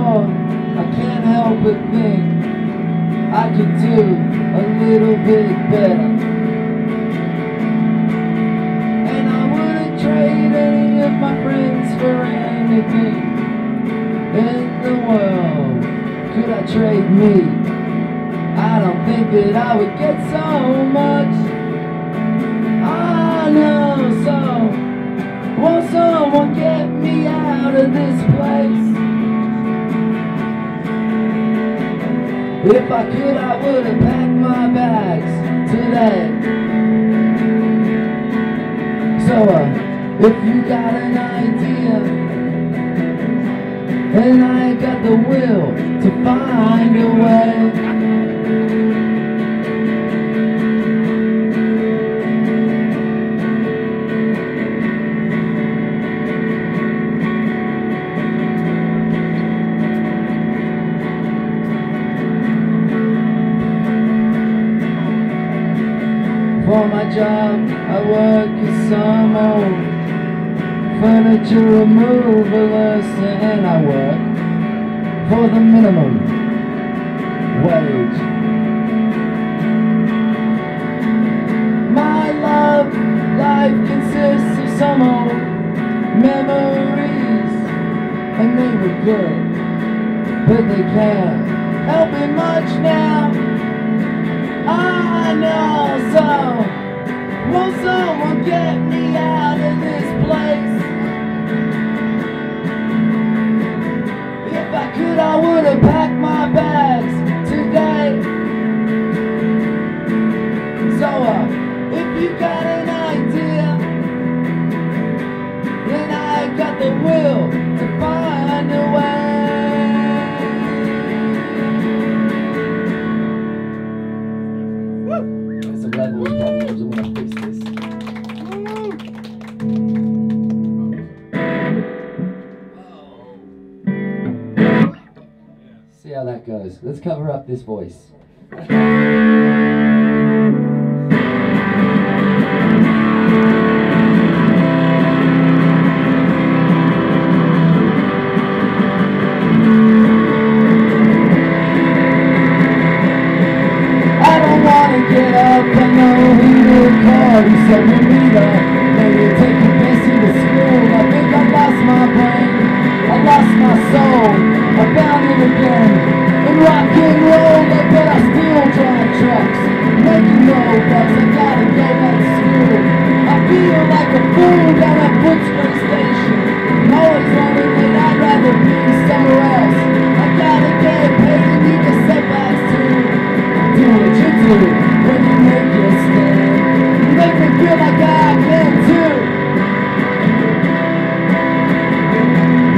song I can't help but think I could do a little bit better And I wouldn't trade any of my friends for anything In the world Could I trade me? I don't think that I would get so much I know so Won't someone get me out of this place? If I could, I would have packed my bags today. So, uh, if you got an idea, and I got the will to find a way. For my job, I work as some old furniture removalist, and I work for the minimum wage. My love life consists of some old memories, and they were good, but they can't help me much now. I know so. Won't someone get me out of this place? If I could, I would have packed my bags today. So, how that goes. Let's cover up this voice. I don't wanna get up, I know who to call. He said we meet I gotta school. I feel like a fool down at Footscray Station. Always I'd rather be somewhere else. I gotta get paid and need the too do what you do when you make your stand. You make me feel like I can too.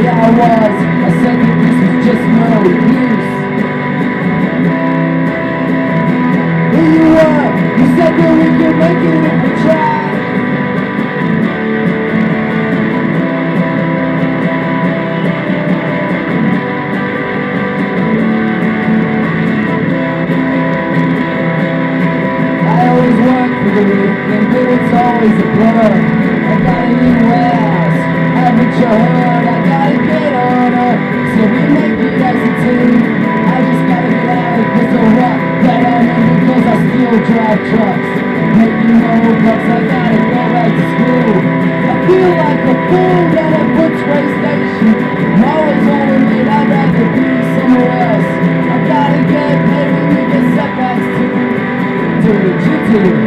Yeah, I was. I said that this was just no weekend, but it's always a blur. I got a new warehouse, haven't you heard? I gotta get on her, so we make it as a team. I just gotta get out of this rut that I'm in because I still drive trucks. No I gotta go back to school. I feel like a fool down at Footscray Station. I'm always that I'd rather be somewhere else. I gotta get paid when we get setbacks too do what you do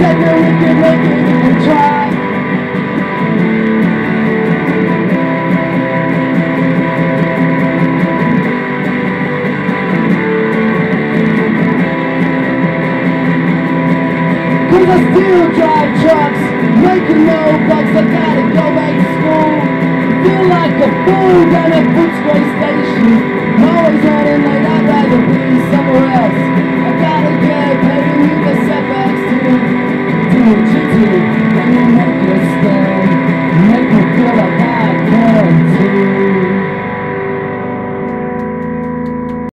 said that we could make it if we try Cause I still drive trucks Making no bucks, I gotta go back to school. Feel like a fool down at Footscray Station. I'm always running late, I'd rather be somewhere else.